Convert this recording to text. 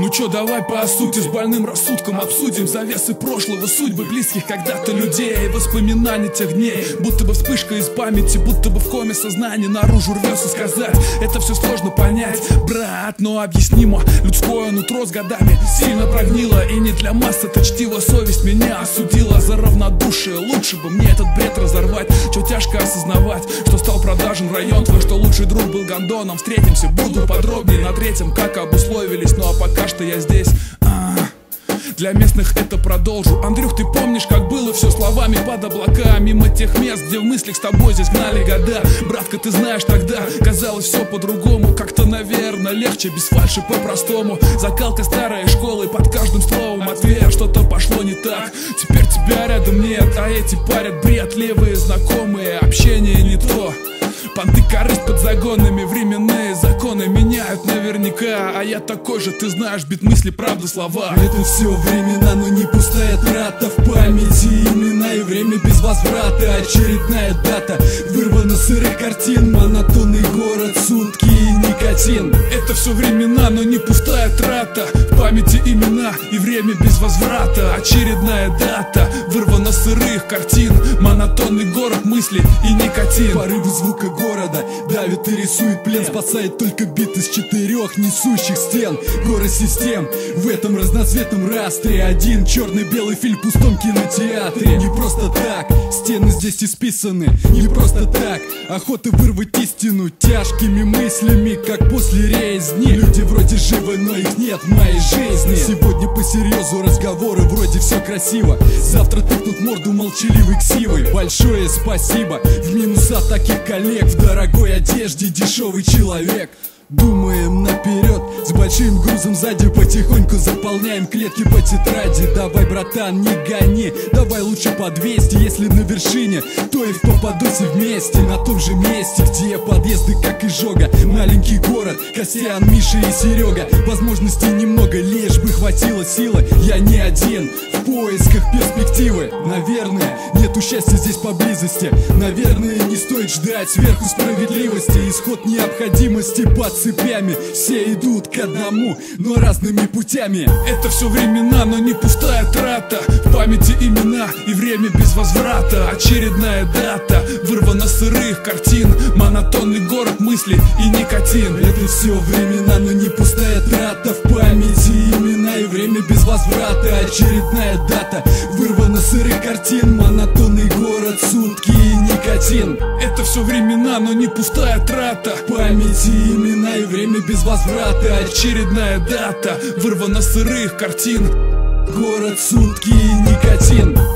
Ну чё, давай по сути с больным рассудком обсудим Завесы прошлого, судьбы близких когда-то людей Воспоминания тех дней, будто бы вспышка из памяти Будто бы в коме сознания наружу рвется сказать. Это все сложно понять, брат, но объяснимо. Людское нутро с годами сильно прогнило И не для масс это чтиво совесть меня осудила За равнодушие, лучше бы мне этот бред разорвать Чё тяжко осознавать, что стал продажен район твой Что лучший друг был гондоном, встретимся, буду подробнее на третьем Как обусловились, ну а пока что я здесь? А, для местных это продолжу. Андрюх, ты помнишь, как было все словами под облака Мимо тех мест, где в мыслях с тобой здесь гнали года. Братка, ты знаешь, тогда казалось все по-другому. Как-то, наверное, легче, без фальши по-простому. Закалка старой школы, под каждым словом ответ. Что-то пошло не так, теперь тебя рядом нет А эти парят бред, левые знакомые, общение не то. Понты корысть под загонами наверняка А я такой же, ты знаешь, бит мысли, правда, слова. Это все времена, но не пустая трата В памяти. Имена и время без возврата. Очередная дата Вырвана сырых картин. Монотонный город, сутки и никотин. Это все времена, но не пустая трата памяти имена и время без возврата. Очередная дата Вырвана сырых картин. Монотонный город мысли и никотин. Порывы звука города Давит и рисует плен. Спасает только бит из четырех несущих стен. Горы систем в этом разноцветном растре. Один черно-белый фильм в пустом кинотеатре. Не просто так, стены здесь исписаны. Не просто так, охота вырвать истину Тяжкими мыслями, как после резни. Люди вроде живы, но их нет в моей жизни Сегодня по серьезу разговоры, вроде все красиво. Завтра тыкнут морду молчаливый ксивой Большое спасибо. В минуса таких коллег В дорогой одежде дешевый человек Думаем наперед, с большим грузом сзади Потихоньку заполняем клетки по тетради. Давай, братан, не гони, давай лучше по 200 Если на вершине, то и в попадусе вместе На том же месте, где подъезды как изжога. Маленький город, Костян, Миша и Серега. Возможностей немного, лишь бы хватило силы. Я не один, в поисках перспективы. Наверное, нету счастья здесь поблизости. Наверное, не стоит ждать сверху справедливости. Исход необходимости под цепями Все идут к одному, но разными путями. Это все времена, но не пустая трата. В памяти имена и время без возврата. Очередная дата, вырвана сырых картин. Монотонный город мысли и никотин. Это все времена, но не пустая трата. В памяти имена и время без возврата. Очередная дата, вырвана сырых картин. Монотонный город, сутки никотин Это все времена, но не пустая трата. Памяти имена и время без возврата. Очередная дата, вырвана сырых картин. Город, сутки и никотин